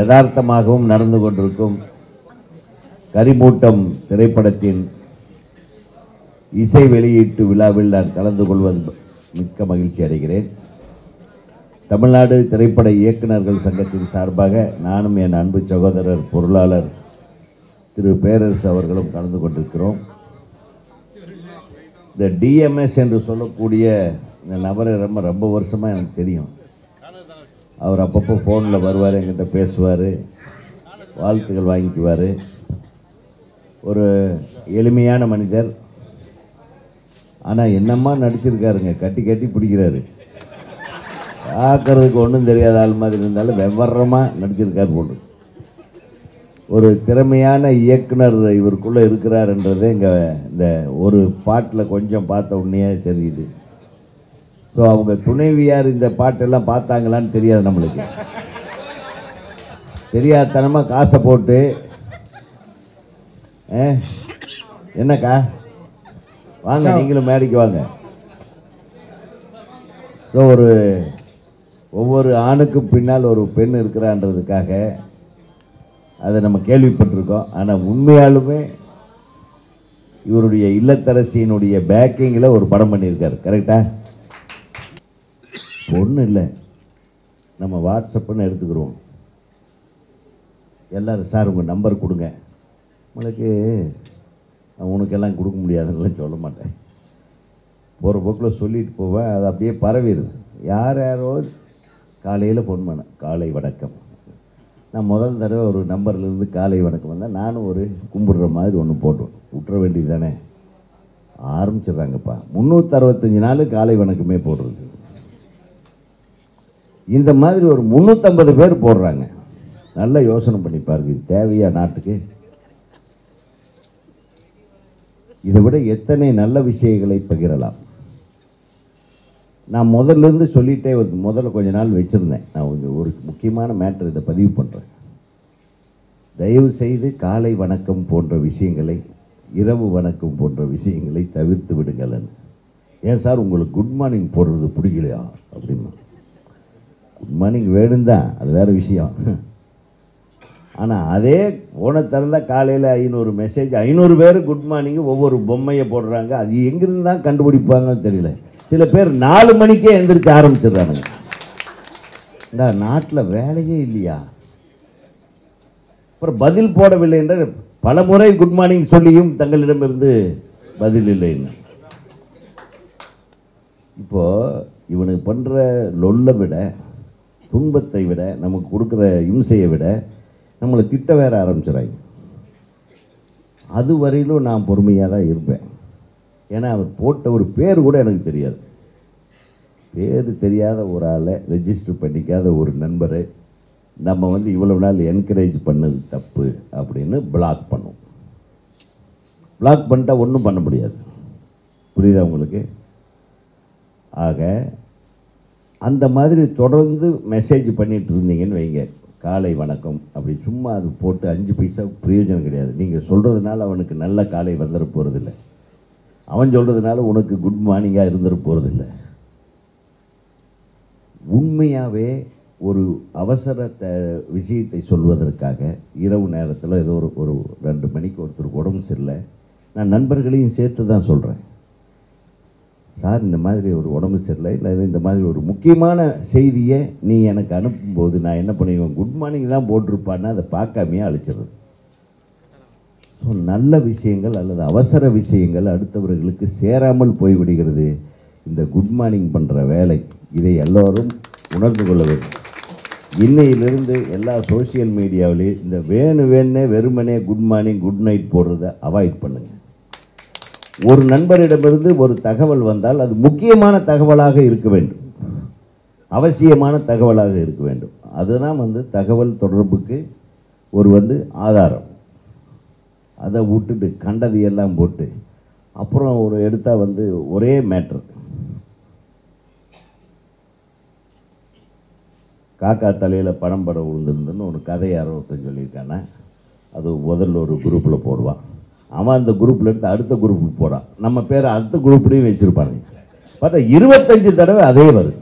யதார்த்தமாகவும் நடந்து கொண்டிருக்கும் கரிமூட்டம் திரைப்படத்தின் இசை வெளியீட்டு விழாவில் நான் கலந்து கொள்வது மிக்க மகிழ்ச்சி அடைகிறேன். தமிழ்நாடு திரைப்பட இயக்குனர்கள் சங்கத்தின் சார்பாக நானும் என் அன்பு சகோதரர் பொருளாளர் திரு பேரரசு அவர்களும் கலந்து கொண்டிருக்கிறோம். இந்த டிஎம்எஸ் என்று சொல்லக்கூடிய இந்த நபரை ரொம்ப ரொம்ப வருஷமாக எனக்கு தெரியும். அவர் அப்பப்போ ஃபோனில் வருவார் என்கிட்ட பேசுவார் வாழ்த்துக்கள் வாங்கிக்குவார். ஒரு எளிமையான மனிதர். ஆனால் என்னம்மா நடிச்சிருக்காருங்க கட்டி கட்டி பிடிக்கிறாரு. பார்க்கறதுக்கு ஒன்றும் தெரியாத ஆள் மாதிரி இருந்தாலும் வெவ்வரமாக நடிச்சிருக்கார் போட்டு ஒரு திறமையான இயக்குனர் இவருக்குள்ளே இருக்கிறாருன்றது இங்கே இந்த ஒரு பாட்டில் கொஞ்சம் பார்த்த உடனே தெரியுது. ஸோ அவங்க துணைவியார் இந்த பாட்டெல்லாம் பார்த்தாங்களான்னு தெரியாது நம்மளுக்கு. தெரியாதனமாக காசை போட்டு என்னக்கா? வாங்க நீங்களும் மேடைக்கு வாங்க. ஸோ ஒரு ஒவ்வொரு ஆணுக்கும் பின்னால் ஒரு பெண் இருக்கிறான்றதுக்காக அதை நம்ம கேள்விப்பட்டிருக்கோம். ஆனால் உண்மையாலுமே இவருடைய இல்லத்தரசியினுடைய பேக்கிங்கில் ஒரு படம் பண்ணியிருக்காரு. கரெக்டா ஒன்றும் இல்லை நம்ம வாட்ஸ்அப்புன்னு எடுத்துக்கிறோம். எல்லோரும் சார் உங்கள் நம்பர் கொடுங்க. உங்களுக்கு நான் உனக்கெல்லாம் கொடுக்க முடியாதுன்னு சொல்ல மாட்டேன். போகிற போக்கில் சொல்லிட்டு போவேன் அது அப்படியே பரவிடுது யார் யாரோ காலையில் ஃபோன் பண்ணேன் காலை வணக்கம். நான் முதல் தடவை ஒரு நம்பர்லேருந்து காலை வணக்கம் வந்தேன் நானும் ஒரு கும்பிடுற மாதிரி ஒன்று போட்டோம். விட்டுற வேண்டியது தானே. ஆரம்பிச்சிடுறாங்கப்பா. முந்நூற்றறுபத்தஞ்சு நாள் காலை வணக்கமே போடுறது. இந்த மாதிரி ஒரு முந்நூற்றம்பது பேர் போடுறாங்க. நல்ல யோசனை பண்ணி பாருங்க இது தேவையா நாட்டுக்கு? இதை விட எத்தனை நல்ல விஷயங்களை பகிரலாம். நான் முதல்ல இருந்து சொல்லிட்டே வந்து முதல்ல கொஞ்ச நாள் வச்சுருந்தேன். நான் கொஞ்சம் ஒரு முக்கியமான மேட்டர் இதை பதிவு பண்ணுறேன் தயவு செய்து காலை வணக்கம் போன்ற விஷயங்களை இரவு வணக்கம் போன்ற விஷயங்களை தவிர்த்து விடுங்கள் ஏன் சார் உங்களுக்கு குட் மார்னிங் போடுறது பிடிக்கலையா? அப்படின்னா குட் வேணும் தான் அது வேறு விஷயம். ஆனால் அதே ஃபோனை திறந்தால் காலையில் ஐநூறு மெசேஜ் ஐநூறு பேர் குட் மார்னிங் ஒவ்வொரு பொம்மையை போடுறாங்க. அது எங்கிருந்து தான் கண்டுபிடிப்பாங்கன்னு தெரியல. சில பேர் நாலு மணிக்கே எந்திரிச்சு ஆரம்பிச்சிடுறாங்க இந்த நாட்டில் வேலையே இல்லையா? அப்புறம் பதில் போடவில்லை என்ற பல முறை குட் மார்னிங் சொல்லியும் தங்களிடமிருந்து பதில் இல்லைன்னு இப்போது இவனுக்கு பண்ணுற லொல்லை விட துன்பத்தை விட நமக்கு கொடுக்குற இம்சையை விட நம்மளை திட்ட வேற ஆரம்பிச்சிடறாங்க. அது வரையிலும் நான் பொறுமையாக தான் இருப்பேன். ஏன்னா அவர் போட்ட ஒரு பேர் கூட எனக்கு தெரியாது. பேர் தெரியாத ஒரு ஆளை ரெஜிஸ்டர் பண்ணிக்காத ஒரு நண்பரை நம்ம வந்து இவ்வளவு நாள் என்கரேஜ் பண்ணது தப்பு அப்படின்னு பிளாக் பண்ணும் பிளாக் பண்ணிட்டா ஒன்றும் பண்ண முடியாது. புரியுதா உங்களுக்கு? ஆக அந்த மாதிரி தொடர்ந்து மெசேஜ் பண்ணிகிட்டு இருந்தீங்கன்னு வைங்க. காலை வணக்கம். அப்படி சும்மா அது போட்டு அஞ்சு பைசா பிரயோஜனம் கிடையாது. நீங்கள் சொல்கிறதுனால அவனுக்கு நல்ல காலை வந்துட போகிறதில்ல அவன் சொல்கிறதுனால உனக்கு குட் மார்னிங்காக இருந்துட போகிறதில்ல உண்மையாகவே ஒரு அவசர த விஷயத்தை சொல்வதற்காக இரவு நேரத்தில் ஏதோ ஒரு ஒரு ரெண்டு மணிக்கு ஒருத்தருக்கு உடம்பு சரியில்லை. நான் நண்பர்களையும் சேர்த்து தான் சொல்கிறேன் சார் இந்த மாதிரி ஒரு உடம்பு சரியில்லை இல்லை இந்த மாதிரி ஒரு முக்கியமான செய்தியை நீ எனக்கு அனுப்பும்போது நான் என்ன பண்ணுவேன்? குட் மார்னிங் தான் போட்டிருப்பான்னு அதை பார்க்காமையே அழிச்சிடுறது. ஸோ நல்ல விஷயங்கள் அல்லது அவசர விஷயங்கள் அடுத்தவர்களுக்கு சேராமல் போய்விடுகிறது. இந்த குட் மார்னிங் பண்ணுற வேலை இதை எல்லோரும் உணர்ந்து கொள்ள வேண்டும். இன்னையிலிருந்து எல்லா சோஷியல் மீடியாவிலையும் இந்த வேணு வேணுன்னே வெறுமனே குட் மார்னிங் குட் நைட் போடுறத அவாய்ட் பண்ணுங்கள் ஒரு நண்பரிடமிருந்து ஒரு தகவல் வந்தால் அது முக்கியமான தகவலாக இருக்க வேண்டும். அவசியமான தகவலாக இருக்க வேண்டும். அதுதான் வந்து தகவல் தொடர்புக்கு ஒரு வந்து ஆதாரம். அதை விட்டுட்டு கண்டது எல்லாம் போட்டு அப்புறம் ஒரு எடுத்தால் வந்து ஒரே மேட்ரு காக்கா தலையில் பணம் படம் விழுந்திருந்துன்னு ஒரு கதை யாரோ ஒருத்தன் சொல்லியிருக்கானே? அது முதல்ல ஒரு குரூப்பில் போடுவான். அவன் அந்த குரூப்பில் எடுத்து அடுத்த குரூப்புக்கு போகிறான் நம்ம பேரை அடுத்த குரூப்லேயும் வச்சுருப்பானுங்க. பார்த்தா இருபத்தஞ்சு தடவை அதே வருது.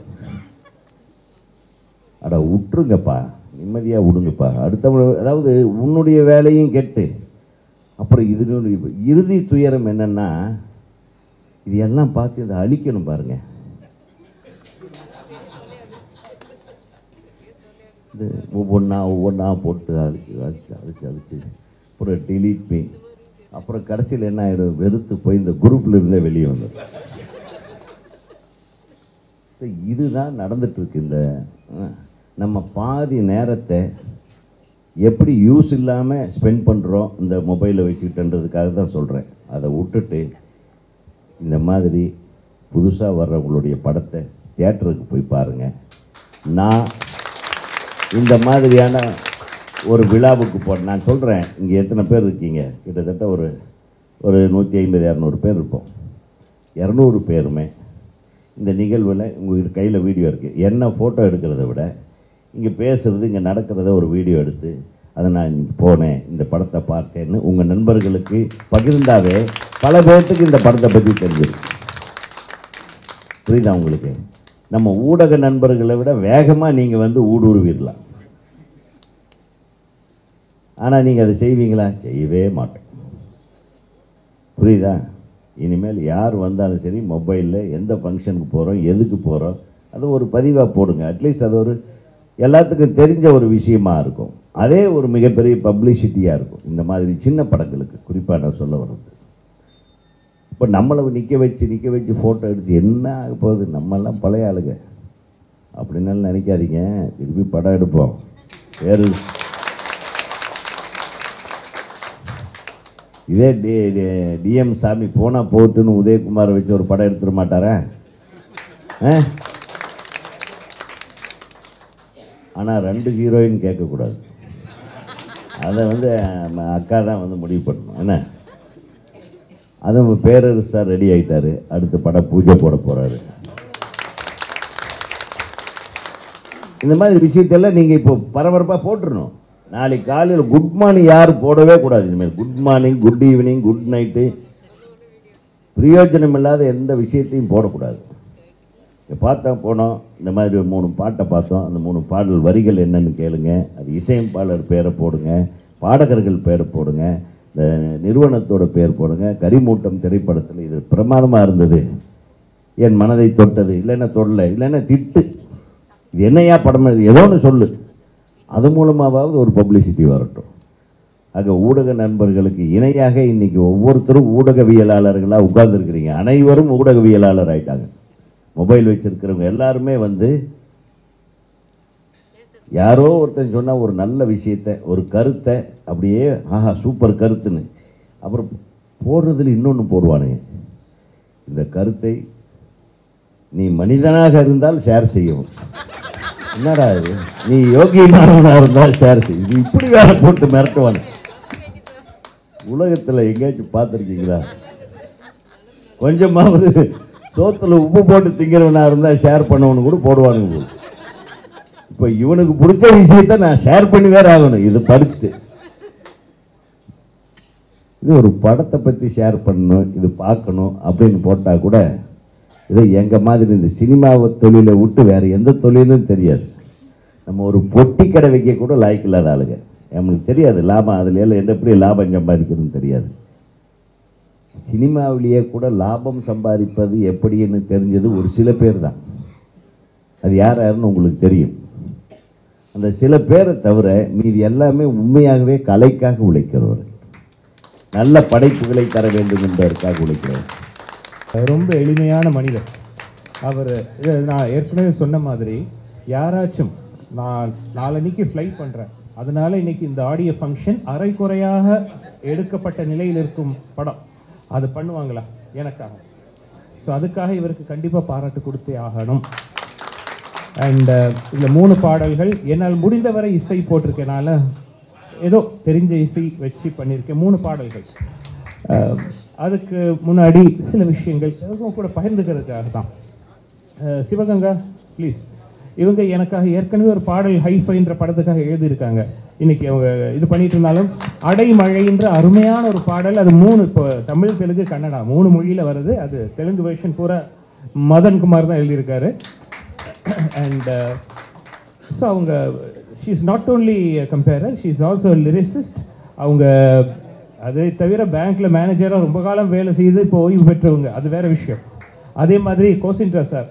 அட விட்டுருங்கப்பா நிம்மதியாக விடுங்கப்பா. அடுத்தவங்க அதாவது உன்னுடைய வேலையும் கெட்டு. அப்புறம் இதனுடைய இறுதி துயரம் என்னென்னா இது எல்லாம் பார்த்து இதை அழிக்கணும் பாருங்க. இது ஒவ்வொன்றா ஒவ்வொன்றா போட்டு அழிச்சு அழிச்சு அழிச்சு அழிச்சு. அப்புறம் டெலிட் me. அப்புறம் கடைசியில் என்ன ஆகிடும் வெறுத்து போய் இந்த குரூப்பில் இருந்தே வெளியே வந்துடும் So, இதுதான் நடந்துட்டுருக்கு இந்த நம்ம பாதி நேரத்தை எப்படி யூஸ் இல்லாமல் ஸ்பெண்ட் பண்ணுறோம் இந்த மொபைலை வச்சுக்கிட்டுன்றதுக்காக தான் சொல்கிறேன் அதை விட்டுட்டு இந்த மாதிரி புதுசாக வர்றவங்களுடைய படத்தை தியேட்டருக்கு போய் பாருங்கள் நான் இந்த மாதிரியான ஒரு விழாவுக்கு போ நான் சொல்கிறேன் இங்கே எத்தனை பேர் இருக்கீங்க? கிட்டத்தட்ட ஒரு ஒரு நூற்றி ஐம்பது இரநூறு பேர் இருப்போம். இரநூறு பேருமே இந்த நிகழ்வில் உங்கள் கையில் வீடியோ இருக்குது என்ன ஃபோட்டோ எடுக்கிறத விட இங்கே பேசுகிறது இங்கே நடக்கிறத ஒரு வீடியோ எடுத்து அதை நான் இங்கே போனேன் இந்த படத்தை பார்த்தேன்னு உங்கள் நண்பர்களுக்கு பகிர்ந்தாவே பல பேர்த்துக்கு இந்த படத்தை பற்றி தெரிஞ்சிருக்கு புரியுதா உங்களுக்கு? நம்ம ஊடக நண்பர்களை விட வேகமாக நீங்கள் வந்து ஊடுருவிடலாம். ஆனால் நீங்கள் அதை செய்வீங்களா? செய்யவே மாட்டோம் புரியுதா? இனிமேல் யார் வந்தாலும் சரி மொபைலில் எந்த ஃபங்க்ஷனுக்கு போகிறோம் எதுக்கு போகிறோம் அது ஒரு பதிவாக போடுங்க. அட்லீஸ்ட் அது ஒரு எல்லாத்துக்கும் தெரிஞ்ச ஒரு விஷயமா இருக்கும். அதே ஒரு மிகப்பெரிய பப்ளிசிட்டியாக இருக்கும். இந்த மாதிரி சின்ன படங்களுக்கு குறிப்பாக நான் சொல்ல வர்றது. இப்போ நம்மளை நிற்க வச்சு நிற்க வச்சு ஃபோட்டோ எடுத்து என்ன ஆக போகுது? நம்மெல்லாம் பழைய ஆளுங்க. அப்படின்னாலும் நினைக்காதீங்க. திருப்பி படம் எடுப்போம். வேறு இதே டி டிஎம் சாமி போனால் போட்டுன்னு உதயகுமாரை வச்சு ஒரு படம் எடுத்துட மாட்டாரா? ஆனால் ரெண்டு ஹீரோயின் கேட்கக்கூடாது. அதை வந்து அக்கா தான் வந்து முடிவு பண்ணணும். என்ன? அதுவும் பேரரசு ரெடி ஆகிட்டார் அடுத்த படம் பூஜை போட போகிறாரு இந்த மாதிரி விஷயத்தெல்லாம் நீங்கள் இப்போ பரபரப்பாக போட்டுருணும் நாளைக்கு காலையில் குட் மார்னிங் யாரும் போடவே கூடாது இனிமேல். Good morning good evening good night பிரயோஜனம் இல்லாத எந்த விஷயத்தையும் போடக்கூடாது. பார்த்தா பார்த்தோம் போனோம் இந்த மாதிரி மூணு பாட்டை பார்த்தோம். அந்த மூணு பாடல் வரிகள் என்னென்னு கேளுங்க. அது இசையமைப்பாளர் பேரை போடுங்க பாடகர்கள் பேரை போடுங்க இந்த நிறுவனத்தோட பேர் போடுங்க. கரிமூட்டம் திரைப்படத்தில் இது பிரமாதமாக இருந்தது. என் மனதை தொட்டது இல்லைன்னா தொடல இல்லைன்னா திட்டு. இது என்னையா படம் ஏதோ ஒன்று சொல்லு. அது மூலமாவது ஒரு பப்ளிசிட்டி வரட்டும். ஆக ஊடக நண்பர்களுக்கு இணையாக இன்றைக்கி ஒவ்வொருத்தரும் ஊடகவியலாளர்களாக உட்கார்ந்துருக்கிறீங்க. அனைவரும் ஊடகவியலாளர் ஆயிட்டாங்க. மொபைல் வச்சுருக்கிறவங்க எல்லாருமே வந்து யாரோ ஒருத்தன் சொன்னால் ஒரு நல்ல விஷயத்தை ஒரு கருத்தை அப்படியே ஆஹா சூப்பர் கருத்துன்னு. அப்புறம் போடுறதுல இன்னொன்று போடுவானுங்க. இந்த கருத்தை நீ மனிதனாக இருந்தால் ஷேர் செய்யவும். என்னடா இது? நீ யோகியமானவனாக இருந்தால் ஷேர் இது இப்படி வேலை போட்டு மிரட்டுவான். உலகத்தில் எங்கேயாச்சும் பார்த்துருக்கீங்களா? கொஞ்சமாவது சோத்தில் உப்பு போட்டு திங்கிறவனாக இருந்தால் ஷேர் பண்ணவனு கூட போடுவானுங்க இப்போ இவனுக்கு பிடிச்ச விஷயத்த நான் ஷேர் பண்ணி வேற ஆகணும். இது படிச்சுட்டு இது ஒரு படத்தை பற்றி ஷேர் பண்ணணும். இது பார்க்கணும் அப்படின்னு போட்டால் கூட இதை எங்கள் மாதிரி இந்த சினிமாவை தொழிலை விட்டு வேறு எந்த தொழிலும் தெரியாது. நம்ம ஒரு பொட்டி கடை வைக்க கூட லாய்க்கு இல்லாத ஆளுங்க. நம்மளுக்கு தெரியாது லாபம் அதில் எல்லாம் என்ன எப்படி லாபம் சம்பாதிக்கணும்னு தெரியாது. சினிமாவிலேயே கூட லாபம் சம்பாதிப்பது எப்படின்னு தெரிஞ்சது ஒரு சில பேர் தான் அது யார் யாருன்னு உங்களுக்கு தெரியும். அந்த சில பேரை தவிர மீதி எல்லாமே உண்மையாகவே கலைக்காக உழைக்கிறவர் நல்ல படைப்புகளை தர வேண்டும் என்பதற்காக உழைக்கிறவர் ரொம்ப எளிமையான மனிதர். அவர் நான் ஏற்கனவே சொன்ன மாதிரி யாராச்சும் நான் நாளன்னைக்கு ஃப்ளைட் பண்ணுறேன் அதனால இன்னைக்கு இந்த ஆடியோ ஃபங்க்ஷன் அரை குறையாக எடுக்கப்பட்ட நிலையில் இருக்கும் படம். அது பண்ணுவாங்களா? எனக்காக. ஸோ அதுக்காக இவருக்கு கண்டிப்பாக பாராட்டு கொடுத்தே ஆகணும். அண்ட் uh, இந்த மூணு பாடல்கள் என்னால் முடிந்தவரை இசை போட்டிருக்கனால ஏதோ தெரிஞ்ச இசை வச்சு பண்ணியிருக்கேன். மூணு பாடல்கள். Uh, அதுக்கு முன்னாடி சில விஷயங்கள் கூட பகிர்ந்துக்கிறதுக்காக தான் uh, சிவகங்கா ப்ளீஸ் இவங்க எனக்காக ஏற்கனவே ஒரு பாடல் ஹைஃபைன்ற படத்துக்காக எழுதியிருக்காங்க. இன்னைக்கு அவங்க இது பண்ணிட்டு இருந்தாலும் அடைமழைன்ற அருமையான ஒரு பாடல் அது மூணு இப்போ தமிழ் தெலுங்கு கன்னடா மூணு மொழியில் வருது. அது தெலுங்கு வெர்ஷன் பூரா மதன் குமார் தான் எழுதியிருக்காரு. அண்ட் ஸோ uh, அவங்க she is not only comperer she is also lyricist அவங்க அதை தவிர பேங்க்ல மேனேஜராக ரொம்ப காலம் வேலை செய்து இப்போ ஓய்வு பெற்றவங்க. அது வேற விஷயம். அதே மாதிரி கோசின்ட்ரா சார்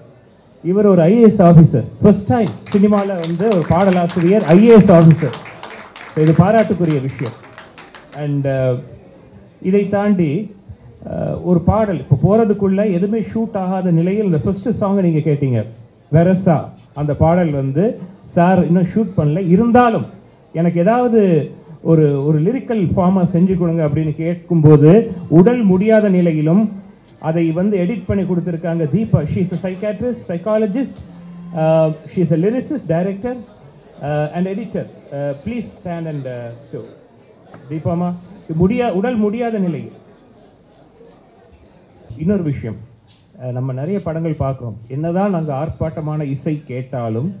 இவர் ஒரு ஐஏஎஸ் ஆஃபீஸர் ஃபர்ஸ்ட் டைம் சினிமாவில் வந்து ஒரு பாடலாசிரியர் ஐஏஎஸ் ஆஃபீஸர் இது பாராட்டுக்குரிய விஷயம். அண்ட் uh, இதை தாண்டி uh, ஒரு பாடல். இப்போ போகிறதுக்குள்ள எதுவுமே ஷூட் ஆகாத நிலையில் இந்த ஃபர்ஸ்ட் சாங்கை நீங்கள் கேட்டீங்க. வெரசா அந்த பாடல் வந்து சார் இன்னும் ஷூட் பண்ணல. இருந்தாலும் எனக்கு ஏதாவது ஒரு ஒரு லிரிக்கல் ஃபார்மாக செஞ்சு கொடுங்க அப்படின்னு கேட்கும்போது உடல் முடியாத நிலையிலும் அதை வந்து எடிட் பண்ணி கொடுத்துருக்காங்க Deepa. She is a psychiatrist psychologist she is a lyricist director and editor please stand and show தீபாமா முடியா உடல் முடியாத நிலை. இன்னொரு விஷயம். Uh, நம்ம நிறைய படங்கள் பார்க்குறோம். என்னதான் நாங்கள் ஆர்ப்பாட்டமான இசை கேட்டாலும்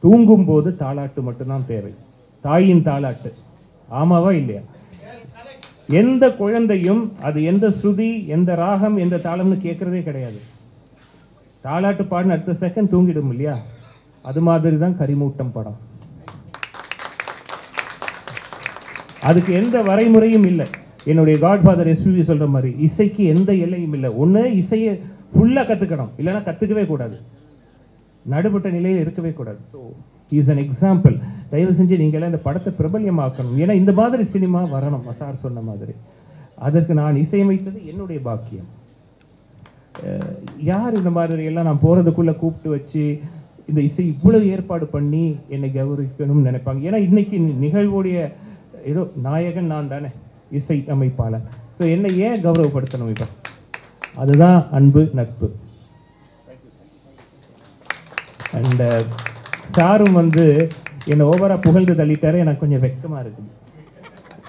தூங்கும் போது மட்டும்தான் தேவை. தாயின் தாளாட்டு. ஆமாவா இல்லையா? எந்த குழந்தையும் அது எந்த ஸ்ருதி எந்த ராகம் எந்த தாளம்னு கேட்குறதே கிடையாது. தாளாட்டு பாடின அடுத்த செகண்ட் தூங்கிடும் இல்லையா? அது மாதிரி தான் கரிமூட்டம் படம். அதுக்கு எந்த வரைமுறையும் இல்லை. என்னுடைய காட்ஃபாதர் எஸ்பிபி சொல்கிற மாதிரி இசைக்கு எந்த எல்லையும் இல்லை. ஒன்று இசையை ஃபுல்லாக கற்றுக்கணும் இல்லைன்னா கற்றுக்கவே கூடாது. நடுபட்ட நிலையில் இருக்கவே கூடாது. ஸோ இஸ் அன் எக்ஸாம்பிள் தயவு செஞ்சு நீங்களாம் இந்த படத்தை பிரபல்யமாக்கணும். ஏன்னா இந்த மாதிரி சினிமா வரணும். சார் சொன்ன மாதிரி. அதற்கு நான் இசையமைத்தது என்னுடைய பாக்கியம். யார் இந்த மாதிரி எல்லாம் நான் போகிறதுக்குள்ளே கூப்பிட்டு வச்சு இந்த இசை இவ்வளவு ஏற்பாடு பண்ணி என்னை கௌரவிக்கணும்னு நினைப்பாங்க? ஏன்னா இன்னைக்கு நிகழ்வுடைய ஏதோ நாயகன் நான் தானே இசை அமைப்பாளர். ஸோ என்னை ஏன் கௌரவப்படுத்தணும் இப்போ? அதுதான் அன்பு நட்பு. அண்ட் சாரும் வந்து என்னை ஓவராக புகழ்ந்து தள்ளிட்டாரு. எனக்கு கொஞ்சம் வெக்கமாக இருக்குது.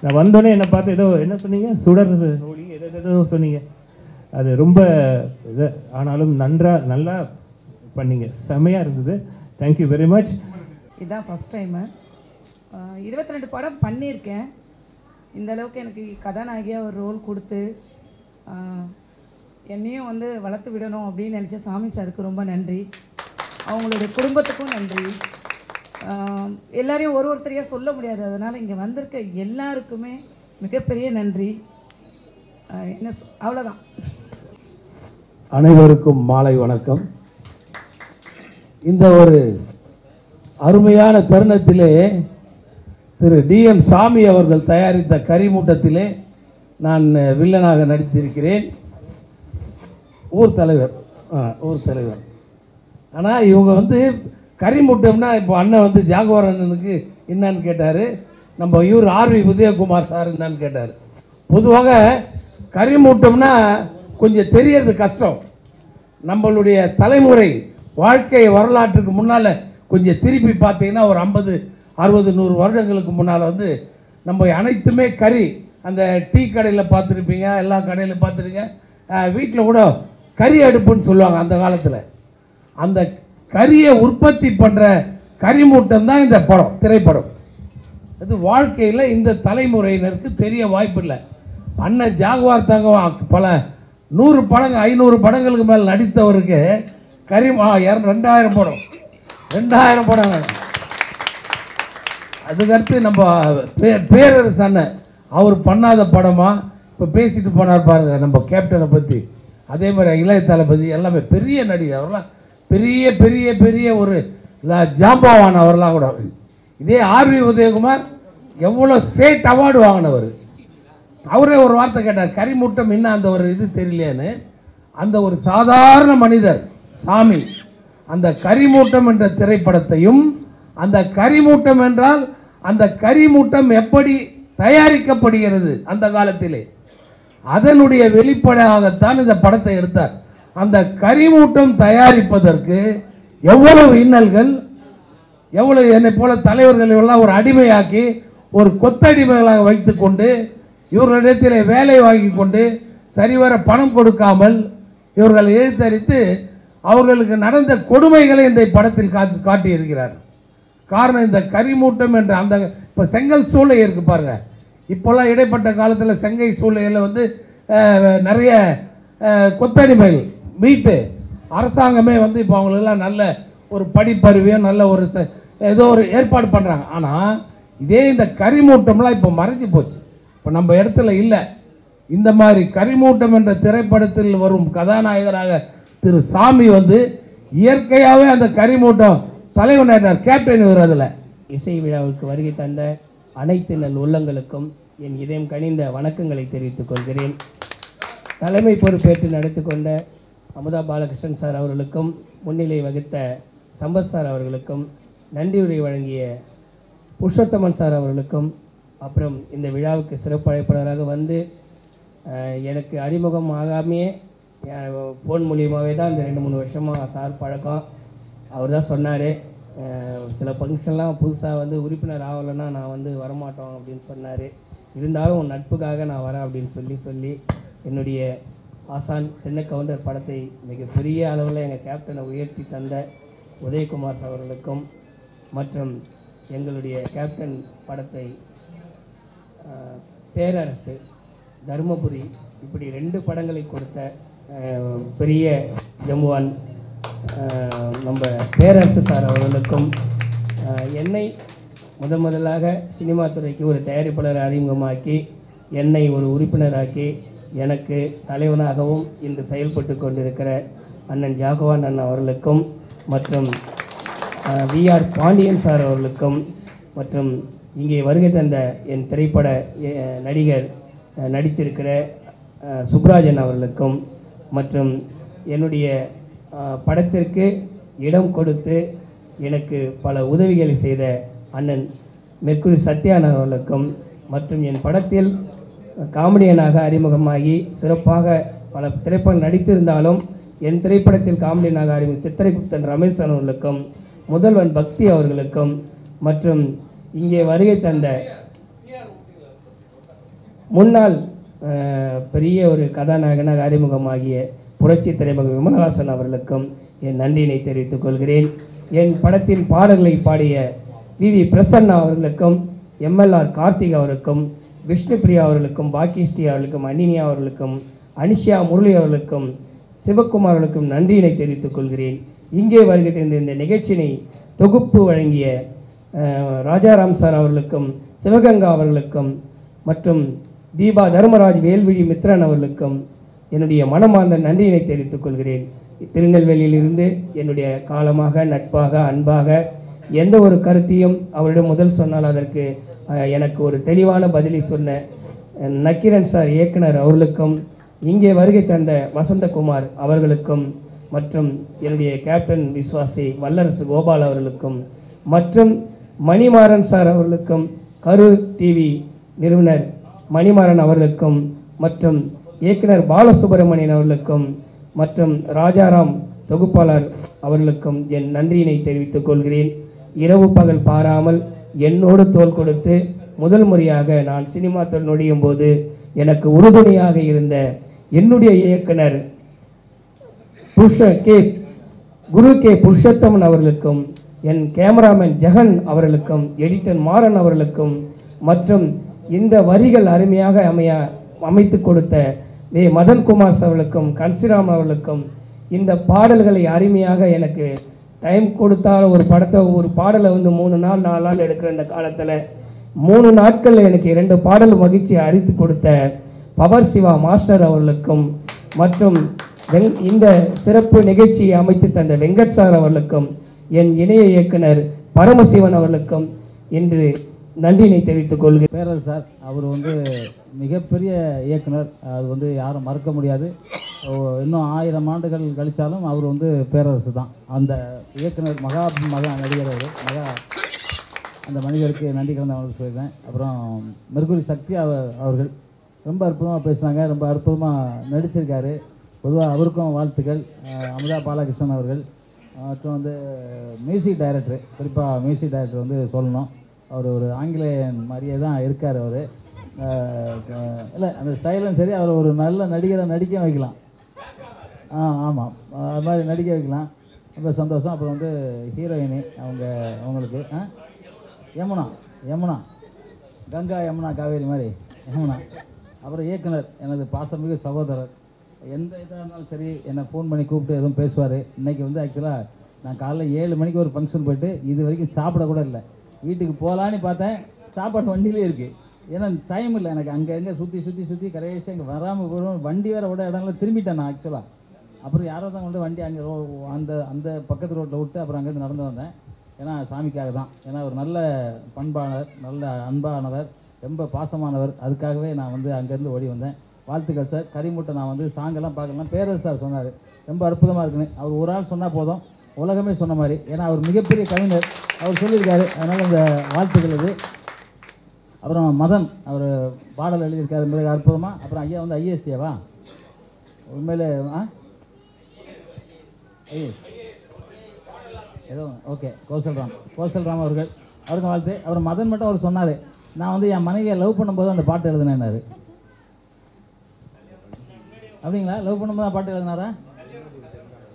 நான் வந்தோடனே என்னை பார்த்து ஏதோ என்ன சொன்னீங்க? சுடறது ஒளி ஏதோ ஏதோ சொன்னீங்க. அது ரொம்ப இது. ஆனாலும் நன்றாக நல்லா பண்ணீங்க. செமையாக இருந்தது. தேங்க்யூ வெரி மச் இதுதான் ஃபஸ்ட் டைமு இருபத்தி ரெண்டு படம் பண்ணியிருக்கேன். இந்த அளவுக்கு எனக்கு கதாநாயகியாக ஒரு ரோல் கொடுத்து என்னையும் வந்து வளர்த்து விடணும் அப்படின்னு நினச்ச சாமி சாருக்கு ரொம்ப நன்றி. அவங்களுடைய குடும்பத்துக்கும் நன்றி. எல்லாரையும் ஒரு ஒருத்தரையாக சொல்ல முடியாது. அதனால் இங்கே வந்திருக்க எல்லாருக்குமே மிகப்பெரிய நன்றி. என்ன அவ்வளோதான் அனைவருக்கும் மாலை வணக்கம். இந்த ஒரு அருமையான தருணத்திலே திரு டிஎம் சாமி அவர்கள் தயாரித்த கரிமூட்டத்திலே நான் வில்லனாக நடித்திருக்கிறேன். ஊர் தலைவர். ஊர் தலைவர். ஆனால் இவங்க வந்து கரிமூட்டம்னா இப்போ அண்ணன் வந்து ஜாகுவார் அண்ணனுக்கு என்னன்னு கேட்டார். நம்ம இவர் ஆர்வி உதயகுமார் சார் என்னன்னு கேட்டார். பொதுவாக கரிமூட்டம்னா கொஞ்சம் தெரியறது கஷ்டம். நம்மளுடைய தலைமுறை வாழ்க்கை வரலாற்றுக்கு முன்னால் கொஞ்சம் திருப்பி பார்த்தீங்கன்னா ஒரு ஐம்பது அறுபது நூறு வருடங்களுக்கு முன்னால் வந்து நம்ம அனைத்துமே கறி. அந்த டீ கடையில் பார்த்துருப்பீங்க எல்லா கடையில் பார்த்துருங்க. வீட்டில் கூட கறி அடுப்புன்னு சொல்லுவாங்க அந்த காலத்தில். அந்த கரியை உற்பத்தி பண்ணுற கரிமூட்டம் தான் இந்த படம் திரைப்படம். அது வாழ்க்கையில் இந்த தலைமுறையினருக்கு தெரிய வாய்ப்பில்லை அண்ணன் ஜாகுவார் தங்கம் பல நூறு படங்கள் ஐநூறு படங்களுக்கு மேல் நடித்தவருக்கு கரிம் ரெண்டாயிரம் படம். ரெண்டாயிரம் படம் அதுக்கடுத்து நம்ம பே- பேரரசு அண்ணன் அவர் பண்ணாத படமா? இப்போ பேசிட்டு போனார் பாருங்க நம்ம கேப்டனை பற்றி அதே மாதிரி இளைய தளபதி எல்லாமே பெரிய நடிகர் அவர்லாம் பெரிய பெரிய பெரிய ஒரு ல- ஜாம்பவான் அவர்லாம் கூட. இதே ஆர்வி உதயகுமார் எவ்வளோ ஸ்டேட் அவார்டு வாங்கினவர். அவரே ஒரு வார்த்தை கேட்டார் கரிமூட்டம் என்ன அந்த ஒரு இது தெரியலேன்னு. அந்த ஒரு சாதாரண மனிதர் சாமி அந்த கரிமூட்டம் என்ற திரைப்படத்தையும் அந்த கரிமூட்டம் என்றால் அந்த கரிமூட்டம் எப்படி தயாரிக்கப்படுகிறது அந்த காலத்திலே. அதனுடைய வெளிப்படையாகத்தான் இந்த படத்தை எடுத்தார். அந்த கரிமூட்டம் தயாரிப்பதற்கு எவ்வளவு இன்னல்கள் எவ்வளவு என்னை போல தலைவர்கள் எல்லாம் ஒரு அடிமையாக்கி ஒரு கொத்தடிமைகளாக வைத்துக்கொண்டு இவர்களிடத்தில் வேலை வாங்கி கொண்டு சரிவர பணம் கொடுக்காமல் இவர்கள் எழுத்தறித்து அவர்களுக்கு நடந்த கொடுமைகளை இந்த படத்தில் காட்டி காட்டியிருக்கிறார். காரணம் இந்த கரிமூட்டம் என்ற அந்த இப்போ செங்கல் சூளை இருக்கு பாருங்க. இப்போல்லாம் இடைப்பட்ட காலத்தில் செங்கை சூளையில் வந்து நிறைய கொத்தடிமைகள் மீட்டு. அரசாங்கமே வந்து இப்போ அவங்களுக்கெல்லாம் நல்ல ஒரு படிப்பறிவையும் நல்ல ஒரு ச- ஏதோ ஒரு ஏற்பாடு பண்ணுறாங்க ஆனால் இதே இந்த கரிமூட்டம்லாம் இப்போ மறைஞ்சு போச்சு. இப்போ நம்ம இடத்துல இல்லை. இந்த மாதிரி கரிமூட்டம் என்ற திரைப்படத்தில் வரும் கதாநாயகராக திரு சாமி வந்து இயற்கையாகவே அந்த கரிமூட்டம் தலைவனார் கேப்டன் இவர் அதில். இசை விழாவுக்கு வருகை தந்த அனைத்து நல் உள்ளங்களுக்கும் என் இதயம் கனிந்த வணக்கங்களை தெரிவித்துக் கொள்கிறேன். தலைமை பொறுப்பேற்று நடத்தி கொண்ட அமுதா பாலகிருஷ்ணன் சார் அவர்களுக்கும் முன்னிலை வகித்த சம்பத் சார் அவர்களுக்கும் நன்றியுரை வழங்கிய புருஷோத்தமன் சார் அவர்களுக்கும் அப்புறம் இந்த விழாவுக்கு சிறப்பு அழைப்பாளராக வந்து எனக்கு அறிமுகம் ஆகாமையே ஃபோன் மூலியமாகவே தான் இந்த ரெண்டு மூணு வருஷமாக சார் பழக்கம். அவர் தான் சொன்னார். சில ஃபங்க்ஷன்லாம் புதுசாக வந்து உறுப்பினர் ஆகலைன்னா நான் வந்து வரமாட்டோம் அப்படின்னு சொன்னார். இருந்தாலும் உன் நட்புக்காக நான் வரேன் அப்படின்னு சொல்லி சொல்லி என்னுடைய ஆசான் சின்ன கவுண்டர் படத்தை மிகப்பெரிய அளவில் எங்கள் கேப்டனை உயர்த்தி தந்த உதயகுமார் அவர்களுக்கும் மற்றும் எங்களுடைய கேப்டன் படத்தை பேரரசு தருமபுரி இப்படி ரெண்டு படங்களை கொடுத்த பெரிய ஜம்புவான் நம்ம பேரரசு சார் அவர்களுக்கும் என்னை முதன் முதலாக சினிமா துறைக்கு ஒரு தயாரிப்பாளர் அறிமுகமாக்கி என்னை ஒரு உறுப்பினராக்கி எனக்கு தலைவனாகவும் இன்று செயல்பட்டு கொண்டிருக்கிற அண்ணன் ஜாகவான் அண்ணன் அவர்களுக்கும் மற்றும் விஆர் பாண்டியன் சார் அவர்களுக்கும் மற்றும் இங்கே வருகை தந்த என் திரைப்பட நடிகர் நடிச்சிருக்கிற சுப்ராஜன் அவர்களுக்கும் மற்றும் என்னுடைய படத்திற்கு இடம் கொடுத்து எனக்கு பல உதவிகளை செய்த அண்ணன் மெர்குரி சத்யான் அவர்களுக்கும் மற்றும் என் படத்தில் காமெடியனாக அறிமுகமாகி சிறப்பாக பல திரைப்படம் நடித்திருந்தாலும் என் திரைப்படத்தில் காமெடியனாக அறிமுக சித்திரைகுப்தன் ரமேஷ் அவர்களுக்கும் முதல்வன் பக்தி அவர்களுக்கும் மற்றும் இங்கே வருகை தந்த முன்னாள் பெரிய ஒரு கதாநாயகனாக அறிமுகமாகிய புரட்சி திரைமுகம் விமலஹாசன் அவர்களுக்கும் என் நன்றியினை தெரிவித்துக் கொள்கிறேன். என் படத்தின் பாடல்களை பாடிய வி வி பிரசன்னா அவர்களுக்கும் எம்எல்ஆர் கார்த்திக் அவருக்கும் விஷ்ணுபிரியா அவர்களுக்கும் பாக்கியஸ்ரீ அவர்களுக்கும் அன்னினி அவர்களுக்கும் அனிஷா முரளி அவர்களுக்கும் சிவக்குமார் அவர்களுக்கும் நன்றியினை தெரிவித்துக் கொள்கிறேன். இங்கே வருகை தெரிந்த இந்த நிகழ்ச்சியினை தொகுப்பு வழங்கிய ராஜாராம் சார் அவர்களுக்கும் சிவகங்கா அவர்களுக்கும் மற்றும் தீபா தர்மராஜ் வேல்விழி மித்ரன் அவர்களுக்கும் என்னுடைய மனமார்ந்த நன்றியினை தெரிவித்துக் கொள்கிறேன். திருநெல்வேலியிலிருந்து என்னுடைய காலமாக நட்பாக அன்பாக எந்த ஒரு கருத்தையும் அவரிடம் முதல் சொன்னால் அதற்கு எனக்கு ஒரு தெளிவான பதிலை சொன்ன நக்கீரன் சார் இயக்குனர் அவர்களுக்கும் இங்கே வருகை தந்த வசந்தகுமார் அவர்களுக்கும் மற்றும் என்னுடைய கேப்டன் விஸ்வாசி வல்லரசு கோபால் அவர்களுக்கும் மற்றும் மணிமாறன் சார் அவர்களுக்கும் கரு டிவி நிறுவனர் மணிமாறன் அவர்களுக்கும் மற்றும் இயக்குனர் பாலசுப்ரமணியன் அவர்களுக்கும் மற்றும் ராஜாராம் தொகுப்பாளர் அவர்களுக்கும் என் நன்றியினை தெரிவித்துக் கொள்கிறேன். இரவு பகல் பாராமல் என்னோடு தோல் கொடுத்து முதல் முறையாக நான் சினிமா தொழில் நுழையும் போது எனக்கு உறுதுணையாக இருந்த என்னுடைய இயக்குனர் புருஷ கே குரு கே புருஷத்தமன் அவர்களுக்கும் என் கேமராமேன் ஜெகன் அவர்களுக்கும் எடிட்டர் மாறன் அவர்களுக்கும் மற்றும் இந்த வரிகள் அருமையாக அமைய அமைத்து கொடுத்த வே மதன்குமார் அவர்களுக்கும் கன்சிராம் அவர்களுக்கும் இந்த பாடல்களை அருமையாக எனக்கு டைம் கொடுத்தால் ஒரு படத்தை ஒரு பாடலை வந்து மூணு நாள் நாலு நாள் எடுக்கிற இந்த காலத்தில் மூணு நாட்களில் எனக்கு இரண்டு பாடல் மகிழ்ச்சி அரித்து கொடுத்த பவர் சிவா மாஸ்டர் அவர்களுக்கும் மற்றும் வெங்- இந்த சிறப்பு நிகழ்ச்சியை அமைத்து தந்த வெங்கட் சார் அவர்களுக்கும் என் இணைய இயக்குனர் பரமசிவன் அவர்களுக்கும் இன்று நன்றியினை தெரிவித்துக் கொள்கிறேன். பேரர் சார் அவர் வந்து மிகப்பெரிய இயக்குனர். அது வந்து யாரும் மறக்க முடியாது. இன்னும் ஆயிரம் ஆண்டுகள் கழித்தாலும் அவர் வந்து பேரரசு தான் அந்த இயக்குனர் மகா மகா நடிகர் அவர் மகா அந்த மனிதருக்கு நன்றி கலந்த அவங்களுக்கு சொல்லியிருந்தேன் அப்புறம் மெர்குரி சக்தி அவர் அவர்கள் ரொம்ப அற்புதமாக பேசுனாங்க ரொம்ப அற்புதமாக நடிச்சிருக்காரு. பொதுவாக அவருக்கும் வாழ்த்துக்கள். அமிதா அமுதா பாலகிருஷ்ணன் அவர்கள். மற்றும் வந்து மியூசிக் டைரக்டர் குறிப்பாக மியூசிக் டைரக்டர் வந்து சொல்லணும். அவர் ஒரு ஆங்கிலேயன் மாதிரியே தான் இருக்கார் அவர். இல்லை அந்த ஸ்டைலும் சரி அவர் ஒரு நல்ல நடிகரை நடிக்க வைக்கலாம். ஆ ஆமாம் அது மாதிரி நடிக்க வைக்கலாம். ரொம்ப சந்தோஷம். அப்புறம் வந்து ஹீரோயினி அவங்க அவங்களுக்கு ஆ? யமுனா யமுனா. கங்கா யமுனா காவேரி மாதிரி. யமுனா. அப்புறம் இயக்குனர் எனது பாசமிகு சகோதரர். எந்த இதாக இருந்தாலும் சரி என்னை ஃபோன் பண்ணி கூப்பிட்டு எதுவும் பேசுவார். இன்னைக்கு வந்து ஆக்சுவலாக நான் காலைல ஏழு மணிக்கு ஒரு ஃபங்க்ஷன் போயிட்டு இது வரைக்கும் சாப்பிடக்கூட இல்லை. வீட்டுக்கு போகலான்னு பார்த்தேன். சாப்பாடு வண்டியிலே இருக்குது ஏன்னா டைம் இல்லை. எனக்கு அங்கே எங்கே சுற்றி சுற்றி சுற்றி கடைசியாக இங்கே வராமல் வண்டி வேறு விட இடம்ல திரும்பிட்டேன் நான் ஆக்சுவலாக அப்புறம் யாரோ தான் கொண்டு வண்டி அங்கே ரோ அந்த அந்த பக்கத்து ரோட்டில் விட்டு அப்புறம் அங்கேருந்து நடந்து வந்தேன். ஏன்னா சாமிக்காக தான். ஏன்னா ஒரு நல்ல பண்பானவர் நல்ல அன்பானவர் ரொம்ப பாசமானவர். அதுக்காகவே நான் வந்து அங்கேருந்து ஓடி வந்தேன். வாழ்த்துக்கள் சார். கரிமுட்டை நான் வந்து சாங்கெல்லாம் பார்க்கலாம். பேரரசு சார் சொன்னார். ரொம்ப அற்புதமாக இருக்குன்னு. அவர் ஒரு ஆள் சொன்னால் போதும். உலகமே சொன்ன மாதிரி. ஏன்னா அவர் மிகப்பெரிய கவிஞர் அவர் சொல்லியிருக்காரு. அதனால் இந்த வாழ்த்துக்கள் இது. அப்புறம் மதன் அவர் பாடல் எழுதியிருக்காரு. மிக அற்புதமாக அப்புறம் ஐயா வந்து ஐஏஎஸ்சியாவா உண்மையிலே ஆ? ஏதோ ஓகே கௌசல்ராம் கௌசல்ராம் அவர்கள். அவருக்கு வாழ்த்து. அவர் மதன் மட்டும் அவர் சொன்னார். நான் வந்து என் மனைவியை லவ் பண்ணும்போது அந்த பாட்டு எழுதினேன்னாரு. அப்படிங்களா? லவ் பண்ணும்போது பாட்டு எழுதினாரா?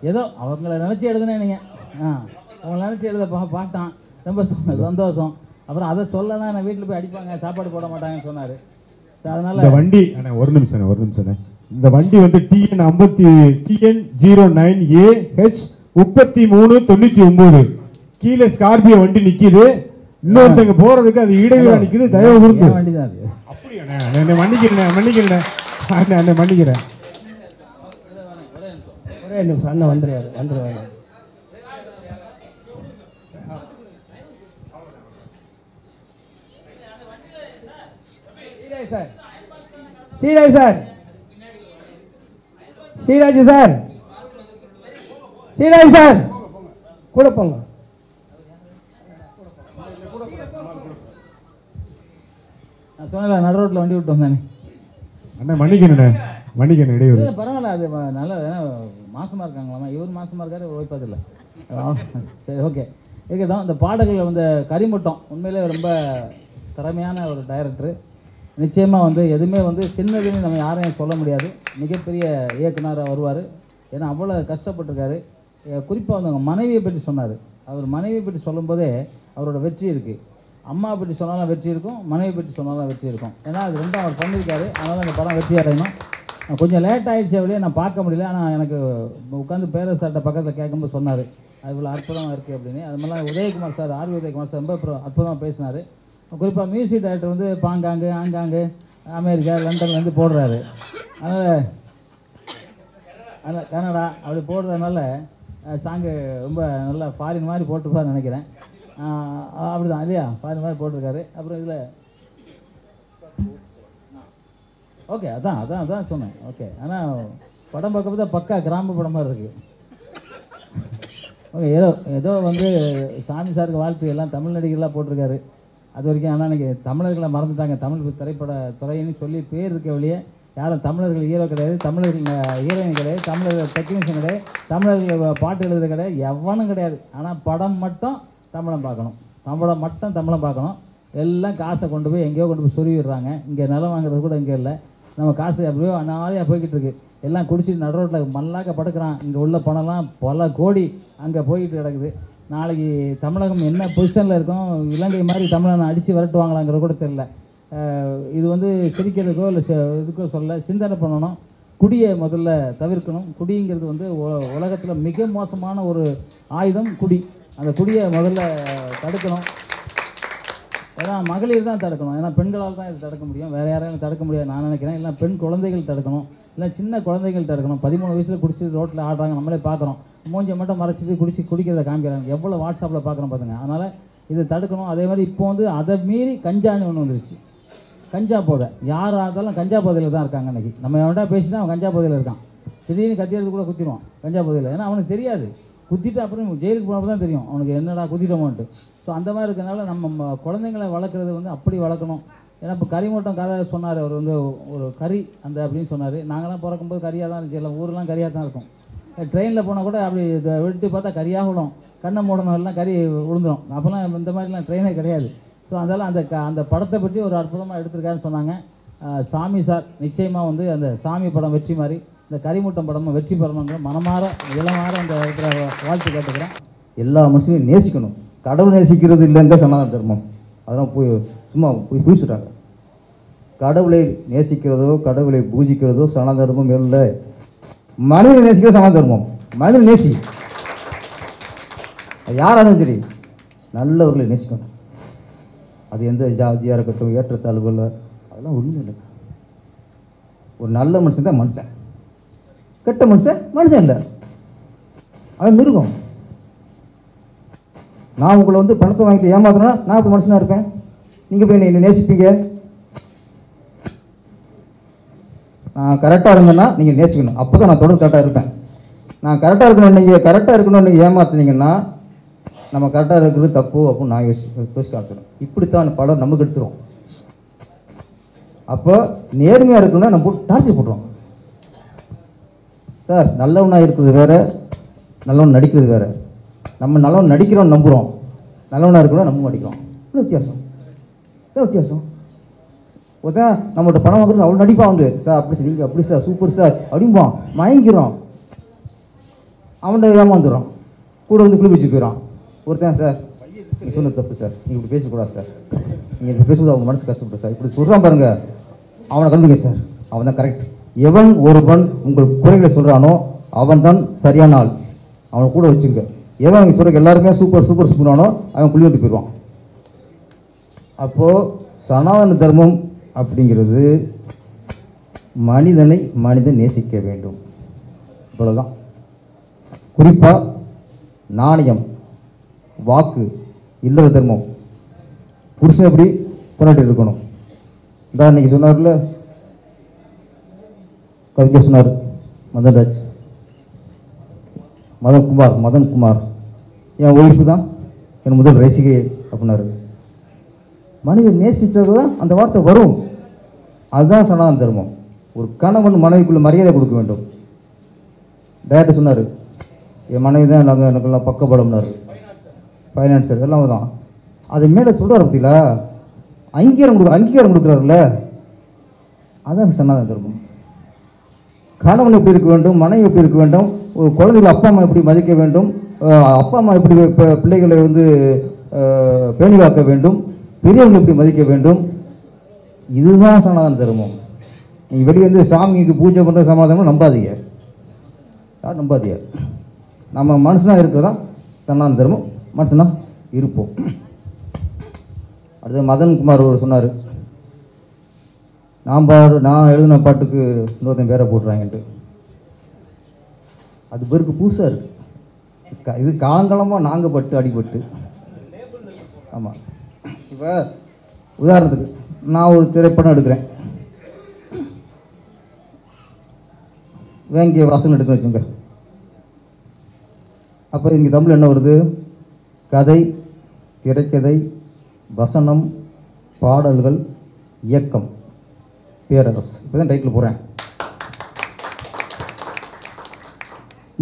ஏதோ அவங்கள நினச்சி எழுதுனேன் நீங்கள் ஆ அவங்கள நினச்சி எழுத பா பாட்டான் ரொம்ப சந்தோ- சந்தோஷம். அப்புறம் அதை சொல்லலாம் நான் வீட்டில் போய் அடிப்பாங்க சாப்பாடு போட மாட்டாங்கன்னு சொன்னார். ஸோ அதனால் வண்டி ஒரு நிமிஷம் ஒரு நிமிஷம் இந்த வண்டி வந்து டிஎன் ஐம்பத்தி TN zero nine A H முப்பத்தி மூணு தொண்ணூத்தி ஒன்பது கீழே ஸ்கார்பியோ வண்டி நிக்குது. இன்னொருத்தங்க போறதுக்கு அது இடையூறா நிக்குது. தயவு அது. அப்படியாண்ணே. மன்னிக்கிறேன் மன்னிக்கிறேன் அண்ணே மன்னிக்கிறேன். ஒரே நிமிஷம் அண்ணன் வந்துடுவார் sir. Sriraj sir. Sriraj sir. Sriraj sir. கூட போங்க. நான் சொன்னேன் நடு ரோட்டில் வண்டி விட்டு வந்தானே. அண்ணே இடையூறு. இல்லை பரவாயில்ல அது நல்லா மாசமாக இருக்காங்களாமா? இவர் மாசமாக இருக்காரு இவர் ஓய்ப்பதில்லை சரி ஓகே. இருக்கட்டும் இந்த பாடல்கள் வந்து கரிமுட்டம். உண்மையிலே ரொம்ப திறமையான ஒரு டைரக்டர் நிச்சயமாக வந்து எதுவுமே வந்து சின்னதுன்னு நம்ம யாரையும் சொல்ல முடியாது. மிகப்பெரிய இயக்குனராக வருவார். ஏன்னா அவ்வளோ கஷ்டப்பட்டிருக்காரு. குறிப்பாக வந்து அவங்க மனைவியை பற்றி சொன்னார். அவர் மனைவியை பற்றி சொல்லும்போதே அவரோட வெற்றி இருக்குது அம்மா பற்றி சொன்னாலும் வெற்றி இருக்கும். மனைவி பற்றி சொன்னாலும் வெற்றி இருக்கும். ஏன்னா அது ரெண்டும் அவர் பண்ணியிருக்காரு. அதனால் அந்த படம் வெற்றி அடையணும். கொஞ்சம் லேட் ஆகிடுச்சு அப்படியே நான் பார்க்க முடியல. ஆனால் எனக்கு உட்காந்து பேரரசார்ட்ட பக்கத்தில் கேட்கும்போது சொன்னார். அது இவ்வளோ அற்புதமாக இருக்குது அப்படின்னு. அது மாதிரிலாம் Udayakumar sir R. Udayakumar sir ரொம்ப அற்புதமாக பேசினார். குறிப்பாக மியூசிக் டைரக்டர் வந்து பாங்காங்கு ஆங்காங்கு அமெரிக்கா லண்டன்லேருந்து போடுறாரு. அதனால் அதனால் கனடா அப்படி போடுறதுனால சாங்கு ரொம்ப நல்லா ஃபாரின் மாதிரி போட்டிருப்பாருன்னு நினைக்கிறேன். அப்படி தான் இல்லையா? ஃபாரின் மாதிரி போட்டிருக்காரு. அப்புறம் இதில் ஓகே அதான் அதான் அதான் சொன்னேன். ஓகே ஆனால் படம் பார்க்கும்போது தான் பக்கா கிராம படம் மாதிரி இருக்குது ஓகே ஏதோ ஏதோ வந்து சாமி சாருக்கு வாழ்த்து எல்லாம் தமிழ் நடிகர்லாம் போட்டிருக்காரு. அது வரைக்கும் ஆனால் இன்றைக்கி தமிழர்களை மறந்துட்டாங்க. தமிழ் திரைப்பட துறைன்னு சொல்லி பேர் இருக்க வழியே யாரும் தமிழர்கள் ஹீரோ கிடையாது தமிழர்கள் ஹீரோயின் கிடையாது தமிழர்கள் டெக்னீஷியன் கிடையாது தமிழர்கள் பாட்டு எழுதுறது கிடையாது எவனும் கிடையாது. ஆனால் படம் மட்டும் தமிழம் பார்க்கணும். தமிழம் மட்டும் தமிழம் பார்க்கணும். எல்லாம் காசை கொண்டு போய் எங்கேயோ கொண்டு போய் சொருவிடுறாங்க இங்கே நிலம் வாங்குறது கூட இங்கே இல்லை. நம்ம காசு அப்படியோ அனாதையாக போய்கிட்டு இருக்கு. எல்லாம் குடிச்சிட்டு நடு ரோட்டில் மல்லாக்க படுக்கிறான். இங்கே உள்ள பணம்லாம் பல கோடி அங்கே போய்கிட்டு கிடக்குது. நாளைக்கு தமிழகம் என்ன பொசிஷனில் இருக்கும் இலங்கை மாதிரி தமிழனை அடித்து விரட்டுவாங்களாங்கிற கூட தெரில இது வந்து சிரிக்கிறதுக்கோ இல்லை இதுக்கோ சொல்ல சிந்தனை பண்ணணும். குடியை முதல்ல தவிர்க்கணும். குடிங்கிறது வந்து உலகத்தில் மிக மோசமான ஒரு ஆயுதம் குடி. அந்த குடியை முதல்ல தடுக்கணும். ஏன்னா மகளிர் தான் தடுக்கணும். ஏன்னா பெண்களால் தான் இது தடுக்க முடியும். வேறு யாராலும் தடுக்க முடியாது நான் நினைக்கிறேன். இல்லை பெண் குழந்தைகள் தடுக்கணும். இல்லை சின்ன குழந்தைகள்கிட்ட இருக்கணும். பதிமூணு வயசில் குடிச்சிட்டு ரோட்டில் ஆடுறாங்க நம்மளே பார்க்குறோம் மூஞ்சை மட்டும் மறைச்சிட்டு குடிச்சு குடிக்கிறத காமிக்கிறாங்க. எவ்வளோ வாட்ஸ்அப்பில் பார்க்குறோம் பார்த்துங்க அதனால் இதை தடுக்கணும். அதே மாதிரி இப்போ வந்து அதை மீறி கஞ்சான்னு ஒன்று வந்துருச்சு. கஞ்சா போதை. யாராக இருந்தாலும் கஞ்சா போதையில் தான் இருக்காங்க அன்றைக்கி நம்ம எவன்டா பேசினா அவன் கஞ்சா போதையில் இருக்கான். திடீர்னு கத்தியறது கூட குத்திடுவான். கஞ்சா போதையில். ஏன்னா அவனுக்கு தெரியாது. குத்திட்டு அப்புறம் ஜெயிலுக்கு போனப்போ தான் தெரியும். அவனுக்கு என்னடா குத்திட்டோமான்ட்டு. ஸோ அந்த மாதிரி இருக்கிறனால நம்ம குழந்தைங்களை வளர்க்குறது வந்து அப்படி வளர்க்கணும். ஏன்னா இப்போ கரிமூட்டம் கதை சொன்னார். அவர் வந்து ஒரு கறி அந்த அப்படின்னு சொன்னார். நாங்களாம் பிறக்கும்போது கறியாக தான் இருந்துச்சு. எல்லாம் ஊரெலாம் கறியாக தான் இருக்கும். ட்ரெயினில் போனால் கூட அப்படி இதை வெட்டி பார்த்தா கறியாக விடும் கண்ணை மூடணும் எல்லாம் கறி விழுந்துடும் அப்போல்லாம் இந்த மாதிரிலாம் ட்ரெயினே கிடையாது. ஸோ அதனால் அந்த க அந்த படத்தை பற்றி ஒரு அற்புதமாக எடுத்திருக்காருன்னு சொன்னாங்க. சாமி சார் நிச்சயமாக வந்து அந்த சாமி படம் வெற்றி மாதிரி இந்த கரிமூட்டம் படமும் வெற்றி பெறணுங்கிற மனமாற இளமாற அந்த இடத்துல வாழ்த்து கேட்டுக்கிறேன். எல்லா மனுஷனையும் நேசிக்கணும். கடவுள் நேசிக்கிறது இல்லைங்க சொன்னதான் தர்மம். அதெல்லாம் போய் சும்மா போய் பூசிட்டாங்க கடவுளை நேசிக்கிறதோ கடவுளை பூஜிக்கிறதோ சனாதன தர்மம் இல்லை. மனிதனை நேசிக்கிற சனாதன தர்மம். மனிதன் நேசி. யாராக இருந்தாலும் சரி நல்லவர்களை நேசிக்கணும். அது எந்த ஜாதியாக இருக்கட்டும் ஏற்றத்தாழ்வு இல்லை அதெல்லாம் ஒன்றும் இல்லை. ஒரு நல்ல மனுஷன் தான் மனுஷன். கெட்ட மனுஷன் மனுஷன் இல்லை. அவன் மிருகம். நான் உங்களை வந்து பணத்தை வாங்கிட்டு ஏமாத்துறேன்னா நான் இப்போ மனுஷனாக இருப்பேன். நீங்கள் போய் என்னை நேசிப்பீங்க? நான் கரெக்டாக இருந்தேன்னா நீங்கள் நேசிக்கணும். அப்போ தான் நான் தொடர்ந்து கரெக்டாக இருப்பேன். நான் கரெக்டாக இருக்கணும் நீங்கள் கரெக்டாக இருக்கணும் நீங்கள் ஏமாத்துனீங்கன்னா நம்ம கரெக்டாக இருக்கிறது தப்பு அப்படின்னு நான் யோசி யோசிக்க ஆரம்பிச்சிடும் இப்படித்தான் படம் நமக்கு எடுத்துரும். அப்போ நேர்மையாக இருக்கணும்னா நம்ம டார்ச்சர் போட்டுருவோம் சார் நல்லவனாக இருக்கிறது வேற நல்லவன் நடிக்கிறது வேறு. நம்ம நல்லவன் நடிக்கிறோம் நம்புகிறோம் நல்லவனாக இருக்கணும் நம்ப நடிக்கிறோம். என்ன வித்தியாசம்? என்ன வித்தியாசம்? ஒருத்தன் நம்மகிட்ட பணம் வாங்குறது அவ்வளோ நடிப்பான் வந்து சார் அப்படி சார் நீங்கள் அப்படி சார் சூப்பர் சார் அப்படிம்பான். மயங்கிறோம் அவன்கிட்ட ஏமாந்துடுறான் கூட வந்து குளிப்பிச்சு போயிடறான். ஒருத்தன் சார் நீங்கள் சொன்ன தப்பு சார். நீங்கள் இப்படி பேசக்கூடாது சார். நீங்கள் இப்படி பேசும்போது அவங்க மனசு கஷ்டப்படுது சார். இப்படி சொல்கிறான் பாருங்கள் அவனை கண்டுங்க சார். அவன் தான் கரெக்ட் எவன் ஒருவன் உங்கள் குறைகளை சொல்கிறானோ அவன் தான் சரியான ஆள். அவனை கூட வச்சுங்க. எவன் அவங்க சொல்கிற எல்லாருமே சூப்பர் சூப்பர் சூப்பரானோ அவன் குழி விட்டு போயிடுவான். அப்போது சனாதன தர்மம் அப்படிங்கிறது மனிதனை மனிதன் நேசிக்க வேண்டும். இவ்வளோதான் குறிப்பாக நாணயம் வாக்கு இல்லற தர்மம். புருஷன் எப்படி பொண்டாட்டி இருக்கணும் இந்த இன்னைக்கு சொன்னார்ல? கவிஞர் சொன்னார் மதன்ராஜ். மதன்குமார் மதன்குமார். என் ஒய்ஃபு தான். என் முதல் ரசிகை அப்படின்னாரு. மனைவி நேசித்தது தான் அந்த வார்த்தை வரும். அதுதான் சனாதன தர்மம். ஒரு கணவன் மனைவிக்குள்ள மரியாதை கொடுக்க வேண்டும். டேரக்டர் சொன்னார் என் மனைவி தான் நாங்கள் எனக்கெல்லாம் பக்கபலம்னாரு. ஃபைனான்சர் எல்லாம் தான். அது மேலே சொல்கிறார் பார்த்தீங்களா அங்கீகாரம் கொடுக்க அங்கீகாரம் கொடுக்குறாருல்ல. அதான் சனாதன தர்மம். கணவன் எப்படி இருக்க வேண்டும் மனைவி எப்படி இருக்க வேண்டும் ஒரு அப்பா அம்மா எப்படி மதிக்க வேண்டும் அப்பா அம்மா எப்படி பிள்ளைகளை வந்து அஹ், பேணி காக்க வேண்டும் பெரியவர்கள் எப்படி மதிக்க வேண்டும் இதுதான் சனாதன தர்மம். நீங்கள் வெளியே வந்து சாமிக்கு பூஜை பண்ணுற சமாதானம் நம்பாதீங்க. யார் நம்பாதீங்க? நம்ம மனுஷனாக இருக்கிறதா சனாதன தர்மம்? மனுஷனா இருப்போம். அடுத்து மதன் குமார் ஒரு சொன்னார் நான் பாடு நான் எழுதின பாட்டுக்கு இன்னொருத்தன் பேரை போட்டுறாங்கன்ட்டு அது பேருக்கு புதுசாக இருக்கு. க- இது காலங்காலமாக நாங்கள் பட்டு அடிபட்டு. ஆமாம் இப்போ உதாரணத்துக்கு நான் ஒரு திரைப்படம் எடுக்கிறேன். வேங்கிய வாசல் எடுக்கணும் வச்சுங்க அப்போ இங்கே தமிழ் என்ன வருது? கதை திரைக்கதை வசனம் பாடல்கள் இயக்கம். பேரரசு இப்போ தான் டைட்டில் போகிறேன்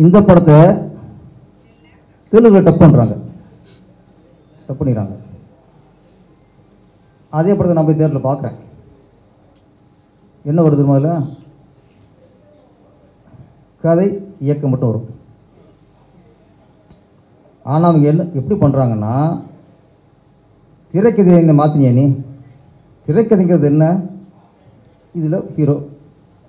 இந்த படத்தை தெலுங்கில் டப் பண்ணுறாங்க டப் பண்ணிடுறாங்க. அதே படத்தை நான் போய் தேட்டரில் பார்க்குறேன் என்ன வருது முதல்ல கதை இயக்கம் மட்டும் வரும். ஆனால் அவங்க என்ன எப்படி பண்ணுறாங்கன்னா திரைக்கதையை என்ன மாற்றினியா நீ? திரைக்கதைங்கிறது என்ன? இதில் ஹீரோ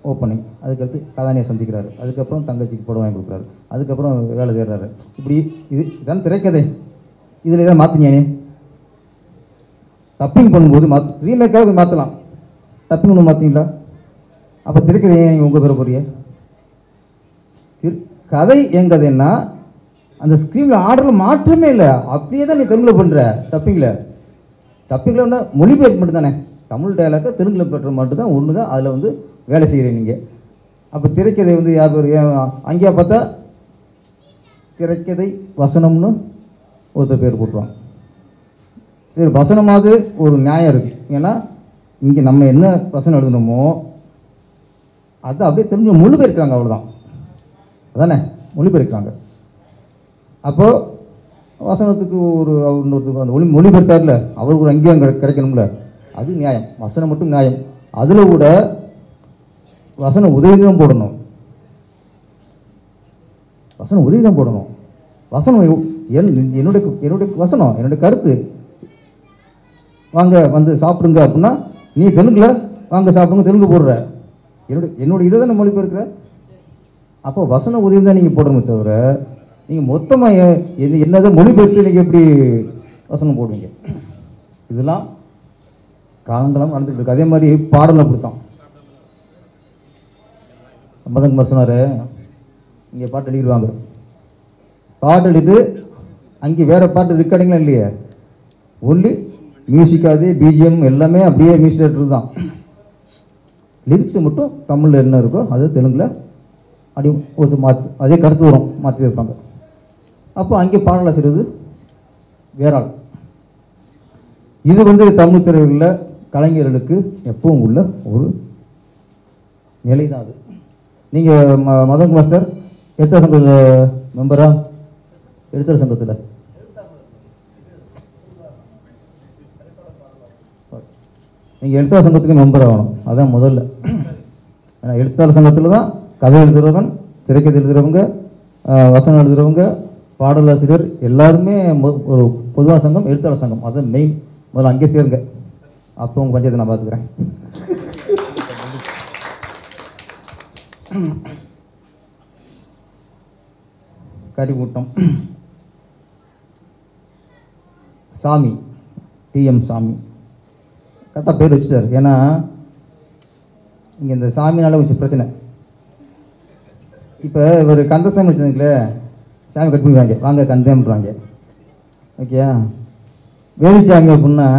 ஓப்பனிங் அதுக்கடுத்து கதானியை சந்திக்கிறாரு. அதுக்கப்புறம் தங்கச்சிக்கு படம் வாங்கி கொடுக்குறாரு. அதுக்கப்புறம் வேலை தேடுறாரு. இப்படி இது இதான் திரைக்கதை. இதில் எதாவது மாற்றினியா நீ? டப்பிங் பண்ணும்போது மாத் ரீமேக்காக மாற்றலாம் டப்பிங் ஒன்று மாற்றிங்களா அப்போ திரைக்கதை ஏன் நீங்கள் உங்கள் பேர போறிய திரு- கதை என் கதைன்னா அந்த ஸ்க்ரீனில் ஆர்டரில் மாற்றமே இல்லை. அப்படியே தான் நீ தமிழில் பண்ணுற டப்பிங்கில் டப்பிங்கில் ஒன்று மொழிபெயர்ப்பு மட்டும் தானே தமிழ் டைலாக்கை தெலுங்கில் பெற்ற மட்டும்தான் ஒன்று தான் அதில் வந்து வேலை செய்கிறேன் நீங்கள் அப்போ திரைக்கதை வந்து யார் பேர் ஏன் அங்கேயா பார்த்தா திரைக்கதை வசனம்னு ஒருத்தர் பேர் போட்டுருவாங்க. சரி வசனமாவது ஒரு நியாயம் இருக்குது ஏன்னா இங்கே நம்ம என்ன வசனம் எழுதணுமோ அதை அப்படியே தெரிஞ்சு மொழிபெயர்க்கிறாங்க அவ்வளோதான் அதானே? மொழிபெயர்க்கிறாங்க. அப்போது வசனத்துக்கு ஒரு அவர் அந்த ஒளி மொழிபெயர்த்தார்ல அவருக்கு ஒரு அங்கீகாரம் கிடைக்கணும்ல. அது நியாயம். வசனம் மட்டும் நியாயம். அதில் கூட வசனம் உதவிதான் போடணும். வசனம் உதவி தான் போடணும். வசனம் என் என்னுடைய என்னுடைய வசனம் என்னுடைய கருத்து. வாங்க வந்து சாப்பிடுங்க அப்படின்னா நீ தெலுங்குல வாங்க சாப்பிடுங்க தெலுங்கு போடுற. என்னுடைய என்னுடைய இதை தான் மொழிபெயர்க்கிற? அப்போ வசன உதவி தான் நீங்கள் போடணுமே தவிர நீங்கள் மொத்தமாக என்னதை மொழிபெயர்த்து நீங்கள் எப்படி வசனம் போடுவீங்க? இதெல்லாம் காலங்காலம் நடந்துகிட்டு இருக்கு. அதே மாதிரி பாடலும் அப்படித்தான் மதன்குமார் சொன்னார் இங்கே பாட்டு எழுதிடுவாங்க பாட்டு எழுது அங்கே வேறு பாட்டு ரெக்கார்டிங்லாம் இல்லையே? ஒன்லி மியூசிக் அது பிஜிஎம் எல்லாமே அப்படியே மியூசிக் டேரக்டர் தான். லிரிக்ஸ் மட்டும் தமிழில் என்ன இருக்கோ அது தெலுங்கில் அப்படி ஒரு மாற்று அதே கருத்து வரும் மாற்றி இருப்பாங்க அப்போ அங்கே பாடலாசிரியர் வேறாள். இது வந்து தமிழ் திரையுள்ள கலைஞர்களுக்கு எப்பவும் உள்ள ஒரு நிலை தான் அது. நீங்கள் ம மதன் மாஸ்டர் எழுத்தர் சங்கத்தில் மெம்பரா? எழுத்தர் சங்கத்தில்? நீங்கள் எழுத்தாளர் சங்கத்துக்கு மெம்பர் ஆகணும். அதான் முதல்ல. ஏன்னா எழுத்தாளர் சங்கத்தில் தான் கதை எழுதுகிறவன் திரைக்கதை எழுதுகிறவங்க வசனம் எழுதுகிறவங்க பாடலாசிரியர் எல்லாருமே ஒரு பொதுவான சங்கம் எழுத்தாளர் சங்கம். அதான் மெயின் முதல்ல அங்கே சேருங்க. அப்போ உங்கள் பஞ்சாயத்தை நான் பார்த்துக்கிறேன். கரிமூட்டம் சாமி டிஎம் சாமி. கரெக்டாக பேர் வச்சுட்டார். ஏன்னா இங்கே இந்த சாமினால கொஞ்சம் பிரச்சனை. இப்போ இவர் கந்தசாமி வச்சுருந்தீங்களே சாமி கட் பண்ணிடுவாங்க. வாங்க கந்தேன்றாங்க ஓகேயா? வேலுச்சாமி அப்படின்னா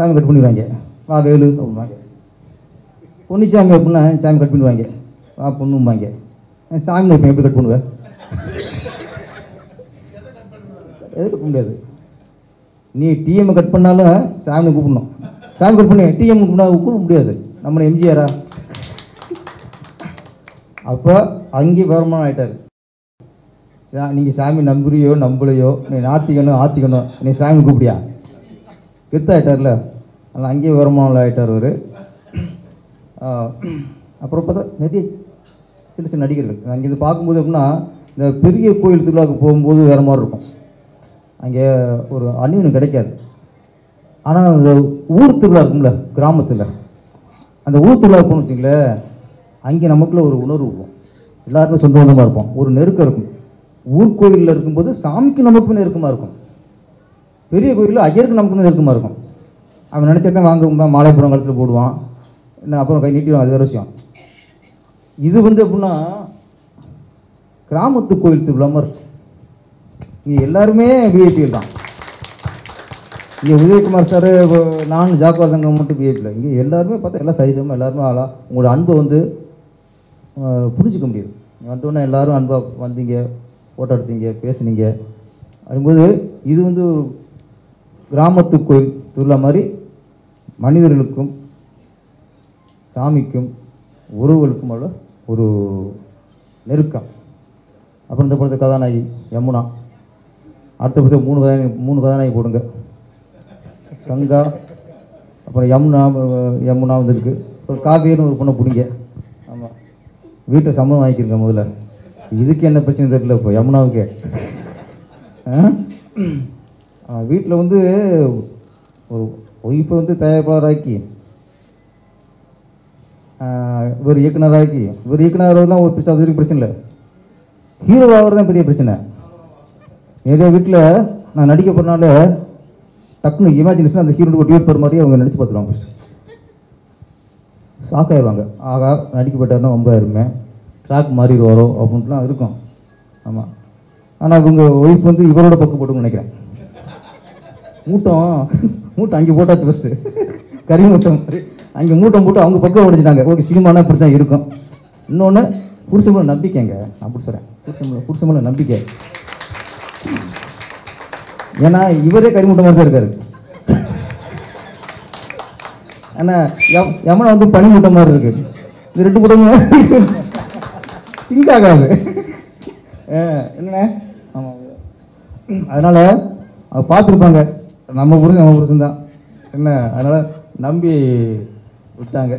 சாமி கட் பண்ணிடுவாங்க. வா வேலு அப்படிம்பாங்க. பொன்னிச்சாமி அப்படின்னா சாமி கட் பண்ணிடுவாங்க. வா பொண்ணும்பாங்க. சாமி இப்போ எப்படி கட் பண்ணுவேன் எதுக்கு கட் முடியாது நீ டிஎம் கட் பண்ணாலும் சாமி கூப்பிடணும். சாமி கட் பண்ணி டிஎம் கூப்பிடா கூப்பிட முடியாது. நம்மளை எம்ஜிஆரா? அப்போ அங்கே வருமானம் ஆகிட்டார் சா நீங்கள் சாமி நம்புறியோ நம்பலையோ நீ நாத்திக்கணும் ஆத்திக்கணும் நீ சாமி கூப்பிடியா? கெத்தாயிட்டார்ல? அதனால் அங்கேயே வருமானம் ஆயிட்டார் அவர். அப்புறம் பார்த்தா நிறைய சின்ன சின்ன நடிகர்கள் அங்கே இது பார்க்கும்போது எப்படின்னா இந்த பெரிய கோயில் திருவிழாவுக்கு போகும்போது வேறு மாதிரி இருக்கும். அங்கே ஒரு அணிவனும் கிடைக்காது. ஆனால் அந்த ஊர் திருவிழா இருக்கும்ல கிராமத்தில். அந்த ஊர் திருவிழா போகணும்னு வச்சுங்களேன் அங்கே நமக்குள்ள ஒரு உணர்வு இருக்கும். எல்லாருமே சொந்த பந்தமாக இருப்போம். ஒரு நெருக்கம் இருக்கும். ஊர் கோயிலில் இருக்கும்போது சாமிக்கு நமக்கு நெருக்கமாக இருக்கும். பெரிய கோயிலில் ஐயருக்கு நமக்கு நெருக்கமாக இருக்கும். அவன் நினச்சிருந்தா வாங்க மாலைப்புறம் கழுத்தில் போடுவான். என்ன அப்புறம் கை நீட்டிடுவான் அது வேறு விஷயம். இது வந்து எப்படின்னா கிராமத்து கோயில் திருவிழா மாதிரி இங்கே எல்லாருமே விஐபிகள் தான். இங்கே உதயகுமார் சார் நான் ஜாக்குவாரதங்கம் மட்டும் விஐபியில் இங்கே எல்லாருமே பார்த்தா எல்லாம் சரிசமாக எல்லாருமே ஆளா. உங்களோட அன்பை வந்து புரிஞ்சிக்க முடியுது. வந்தோடனே எல்லாரும் அன்பாக வந்தீங்க ஃபோட்டோ எடுத்தீங்க பேசுனீங்க. அப்படிங்கும்போது இது வந்து ஒரு கிராமத்து கோயில் திருவிழா மாதிரி மனிதர்களுக்கும் சாமிக்கும் உறவுகளுக்கும் உள்ள ஒரு நெருக்கம். அப்புறம் இந்த படத்தை கதாநாயகி யமுனா. அடுத்த படத்தை மூணு கதாநாயகி மூணு கதாநாயகி போடுங்க. கங்கா அப்புறம் யமுனா யமுனா வந்திருக்கு. அப்புறம் காவேரின்னு ஒரு பொண்ணை பிடிங்க. ஆமாம் வீட்டை சம்மதம் வாங்கிக்கிறங்க முதல்ல. இதுக்கு என்ன பிரச்சனை தெரியல இப்போ யமுனாவுக்கு. வீட்டில் வந்து ஒரு ஒய்ஃபை வந்து தயாரிப்பாளராக்கி இவர் இயக்குனராக்கி. இவர் இயக்குனர்லாம் ஒரு பிரச்சனை அது வரைக்கும் பிரச்சனை இல்லை. ஹீரோ ஆகிறது தான் பெரிய பிரச்சனை. நிறைய வீட்டில் நான் நடிக்க போனால டக்குனு இமேஜினேஷன் அந்த ஹீரோட டியூட் போகிற மாதிரி அவங்க நடிச்சு பார்த்துருவாங்க ஃபஸ்ட்டு ஷாக் ஆயிடுவாங்க ஆகா நடிக்க போயிட்டாருன்னா ரொம்ப இருமே ட்ராக் மாறிடுவாரோ அப்படின்ட்டுலாம் இருக்கும். ஆமாம் ஆனால் இவங்க ஒய்ஃப் வந்து இவரோட பக்கம் போட்டுன்னு நினைக்கிறேன். ஊட்டம். மூட்டை அங்கே போட்டாச்சு ஃபஸ்ட்டு கறி மூட்டை மாதிரி. அங்கே மூட்டை போட்டு அவங்க பக்கம் உடைச்சிட்டாங்க ஓகே சினிமானா இப்படி தான் இருக்கும். இன்னொன்று புருஷன் நம்பிக்கைங்க. நான் அப்படி சொல்கிறேன் புருஷன் மேலே நம்பிக்கை. ஏன்னா இவரே கறி மூட்டை மாதிரி தான் இருக்காரு. ஏன்னா யம் வந்து பனி மூட்டை மாதிரி இருக்கு. இந்த ரெண்டு மூட்டமும் சிங்க் ஆகாது. என்ன ஆமாம் அதனால் அவங்க பார்த்துருப்பாங்க. நம்ம புருஷன் நம்ம புருஷன் தான் என்ன? அதனால் நம்பி விட்டாங்க.